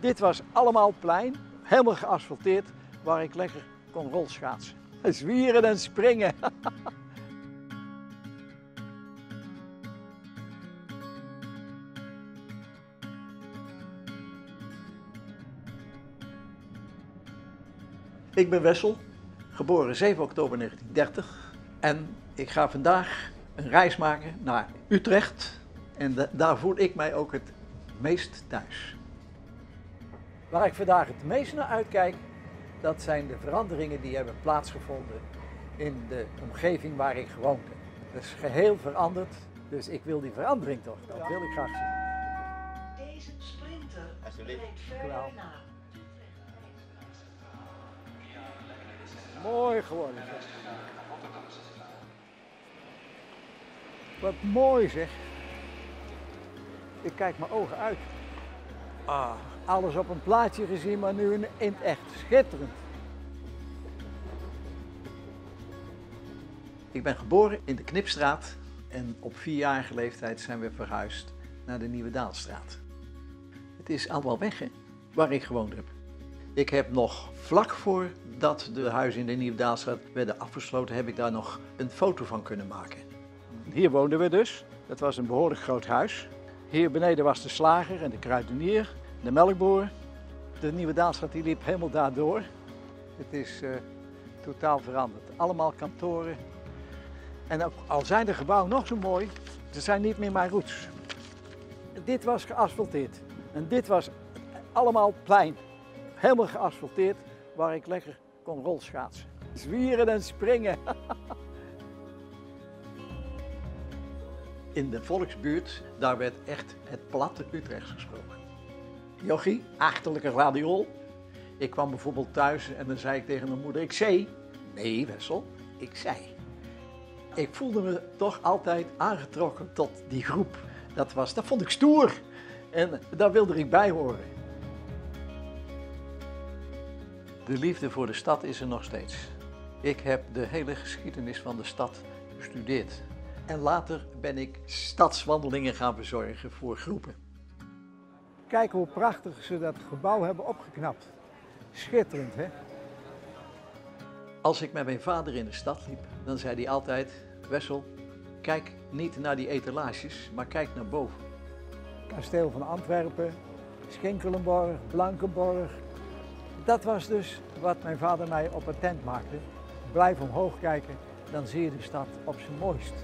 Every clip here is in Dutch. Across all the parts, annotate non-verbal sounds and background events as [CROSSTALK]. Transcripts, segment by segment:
Dit was allemaal plein, helemaal geasfalteerd, waar ik lekker kon rolschaatsen. [LAUGHS] Zwieren en springen. [LAUGHS] Ik ben Wessel, geboren 7 oktober 1930 en ik ga vandaag een reis maken naar Utrecht en da- daar voel ik mij ook het meest thuis. Waar ik vandaag het meest naar uitkijk, dat zijn de veranderingen die hebben plaatsgevonden in de omgeving waar ik gewoond heb. Het is geheel veranderd, dus ik wil die verandering toch, dat wil ik graag zien. Deze sprinter Alsjeblieft. verder na. Mooi geworden. Wat mooi zeg. Ik kijk mijn ogen uit. Ah, alles op een plaatje gezien, maar nu in, in het echt. Schitterend. Ik ben geboren in de Knipstraat en op vierjarige leeftijd zijn we verhuisd naar de Nieuwe Daalstraat. Het is allemaal weg, hè, waar ik gewoond heb. Ik heb nog vlak voordat de huizen in de Nieuwe Daalstraat werden afgesloten, heb ik daar nog een foto van kunnen maken. Hier woonden we dus. Dat was een behoorlijk groot huis. Hier beneden was de slager en de kruidenier, de melkboer. De Nieuwe Daalstraat die liep helemaal daardoor. Het is eh, totaal veranderd. Allemaal kantoren. En ook al zijn de gebouwen nog zo mooi, ze zijn niet meer mijn roots. Dit was geasfalteerd. En dit was allemaal plein helemaal geasfalteerd, waar ik lekker kon rolschaatsen. Zwieren en springen. [LAUGHS] In de volksbuurt, daar werd echt het platte Utrechts gesproken. Jochie, achterlijke radiool. Ik kwam bijvoorbeeld thuis en dan zei ik tegen mijn moeder, ik zei. Nee, Wessel, ik zei. Ik voelde me toch altijd aangetrokken tot die groep. Dat, was, dat vond ik stoer. En daar wilde ik bij horen. De liefde voor de stad is er nog steeds. Ik heb de hele geschiedenis van de stad bestudeerd. En later ben ik stadswandelingen gaan verzorgen voor groepen. Kijk hoe prachtig ze dat gebouw hebben opgeknapt. Schitterend, hè? Als ik met mijn vader in de stad liep, dan zei hij altijd: Wessel, kijk niet naar die etalages, maar kijk naar boven. Kasteel van Antwerpen, Schinkelenborg, Blankenborg, dat was dus wat mijn vader mij op attent maakte. Blijf omhoog kijken, dan zie je de stad op zijn mooist.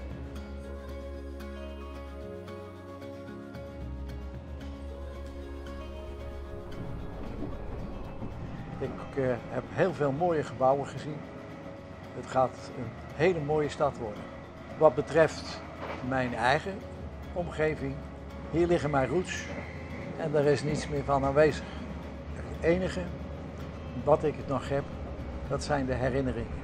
Ik eh, heb heel veel mooie gebouwen gezien. Het gaat een hele mooie stad worden. Wat betreft mijn eigen omgeving, hier liggen mijn roots en daar is niets meer van aanwezig. Het enige wat ik nog heb, dat zijn de herinneringen.